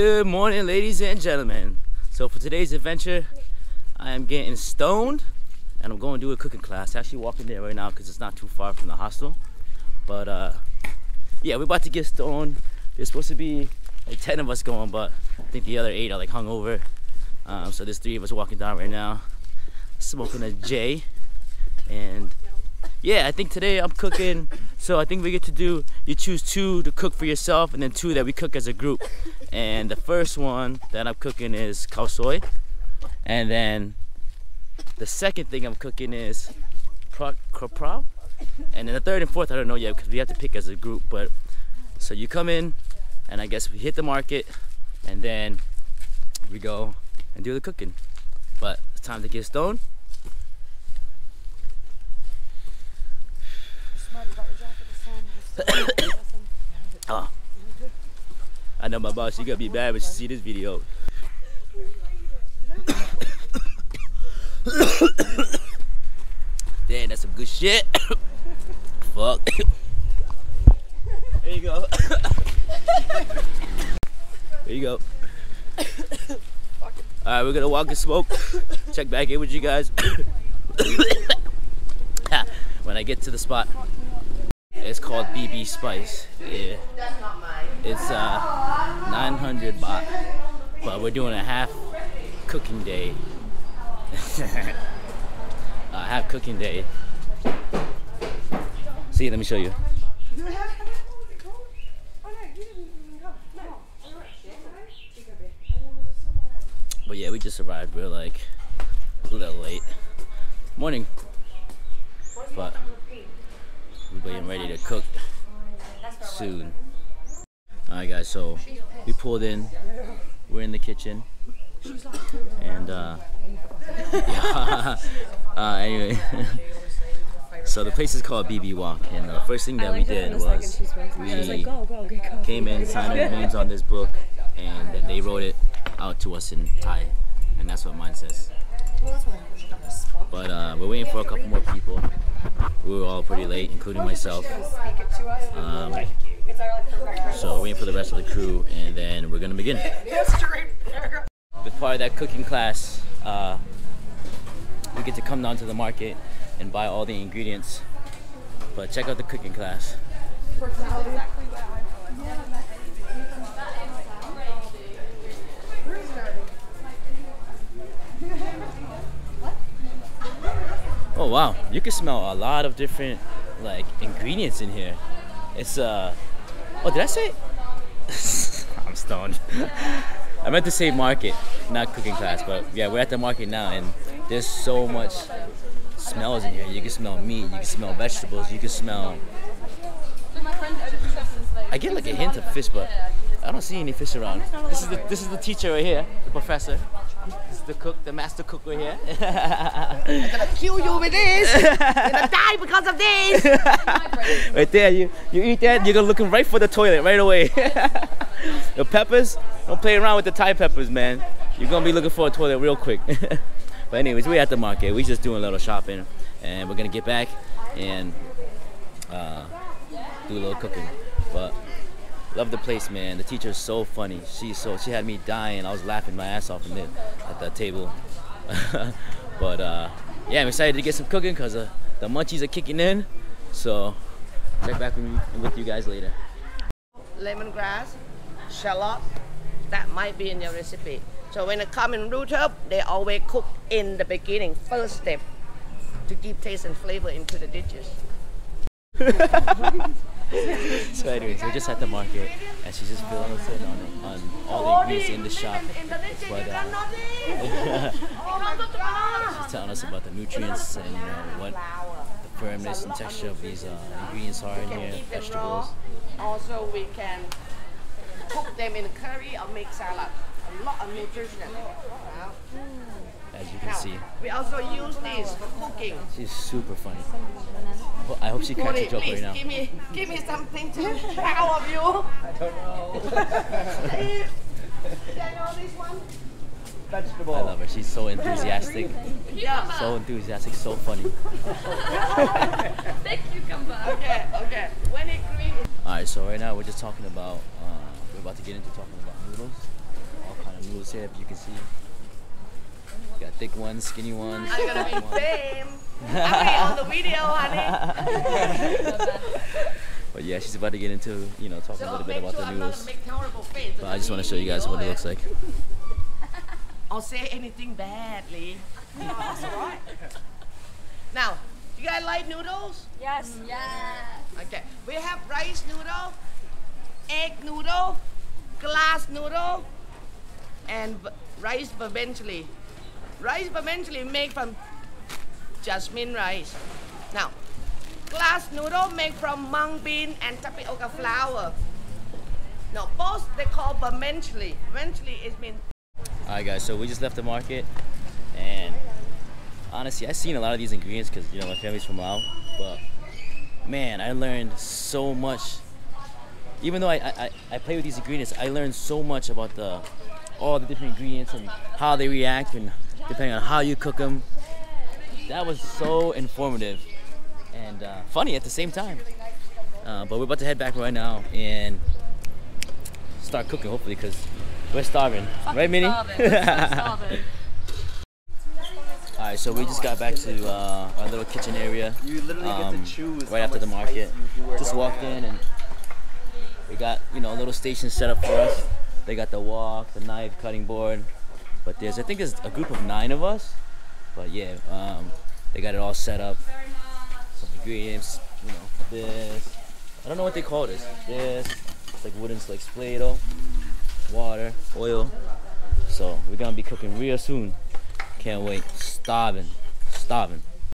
Good morning, ladies and gentlemen. So for today's adventure, I am getting stoned and I'm going to do a cooking class. Actually walking there right now because it's not too far from the hostel. But uh, yeah, we're about to get stoned. There's supposed to be like 10 of us going, but I think the other eight are like hungover. Um, so there's three of us walking down right now, smoking a J. And yeah, I think today I'm cooking. So I think we get to do, you choose two to cook for yourself and then two that we cook as a group. And the first one that I'm cooking is khao soi. And then the second thing I'm cooking is pro, And then the third and fourth, I don't know yet because we have to pick as a group. But so you come in and I guess we hit the market and then we go and do the cooking. But it's time to get stoned. Oh. I know my boss, she gonna be bad when she see this video. Damn, that's some good shit. Fuck. There you go. there you go. Alright, we're gonna walk and smoke. Check back in with you guys. when I get to the spot. It's called Bebe Spice. Yeah. It's uh 900 baht. But we're doing a half cooking day. uh, half cooking day. See, let me show you. But yeah, we just arrived. We're like a little late. Morning. But we're getting ready to cook soon. Alright guys, so we pulled in. We're in the kitchen. And uh, yeah. uh anyway. so the place is called Bebe Wok, and the first thing that we did was we came in, signed our names on this book, and then they wrote it out to us in Thai, and that's what mine says. But uh, we're waiting for a couple more people. We were all pretty late, including myself. Um, so we're waiting for the rest of the crew, and then we're gonna begin. With part of that cooking class, uh, we get to come down to the market and buy all the ingredients. But check out the cooking class. Wow, you can smell a lot of different like ingredients in here. It's uh oh did I say I'm stoned. I meant to say market, not cooking class, but yeah, we're at the market now and there's so much smells in here. You can smell meat, you can smell vegetables, you can smell I get like a hint of fish, but I don't see any fish around. This is the this is the teacher right here, the professor. This is the cook, the master cook right here. I'm gonna kill you with this. You're gonna die because of this. right there, you you eat that, you're gonna looking right for the toilet right away. the peppers, don't play around with the Thai peppers, man. You're gonna be looking for a toilet real quick. but anyways, we're at the market. We just doing a little shopping, and we're gonna get back and uh, do a little cooking. But love the place, man. The teacher is so funny. She's so she had me dying. I was laughing my ass off in the, at the table. but uh, yeah, I'm excited to get some cooking because uh, the munchies are kicking in. So check back with, me, with you guys later. Lemongrass, shallot, that might be in your recipe. So when it come in YouTube, they always cook in the beginning, first step, to give taste and flavor into the dishes. so anyways, we're just at the market and she's just filling us in on, on all the ingredients in the shop. But uh, she's telling us about the nutrients and you know what the firmness and texture of these uh, ingredients are in here, vegetables. Also, we can cook them in curry or make salad. A lot of nutrition. As you can see. We also use this for cooking. She's super funny. I hope she cracks a joke please right now. Give me, give me something to proud of you. I don't know. this one? Vegetable. I love her. She's so enthusiastic. Yeah. So enthusiastic, so funny. Thank you, Kamba. Okay, okay. When it green. Alright, so right now we're just talking about uh, we're about to get into talking about noodles. All kind of noodles here, if you can see. Got thick ones, skinny ones. I'm gonna be fat ones. fame. I'm be on the video, honey. But yeah, she's about to get into, you know, talking a little bit about sure the noodles. gonna make horrible face. But I just want to show you guys what it looks like. I'll say anything badly. That's alright. Now, you guys like noodles? Yes. Mm, yeah. Okay. We have rice noodle, egg noodle, glass noodle, and rice vermicelli. Rice vermicelli made from jasmine rice. Now, glass noodle made from mung bean and tapioca flour. Now, both they call vermicelli. Vermicelli is mean Alright guys, so we just left the market and honestly I've seen a lot of these ingredients because you know my family's from Laos, but man I learned so much even though I, I, I play with these ingredients I learned so much about the all the different ingredients and how they react and depending on how you cook them that was so informative and uh, funny at the same time uh, but we're about to head back right now and start cooking hopefully because we're starving right Minnie? Starving. All right, so we just got back to uh, our little kitchen area. You literally um, get to choose right after the market. spice you do or Just don't walked in and we got you know a little station set up for us. They got the wok, the knife, cutting board. But there's I think there's a group of nine of us. But yeah, um, they got it all set up. Some ingredients, you know, this. I don't know what they call this. This. It's like wooden like Play-Doh, water, oil. So we're gonna be cooking real soon. Can't wait. Starving. Starving.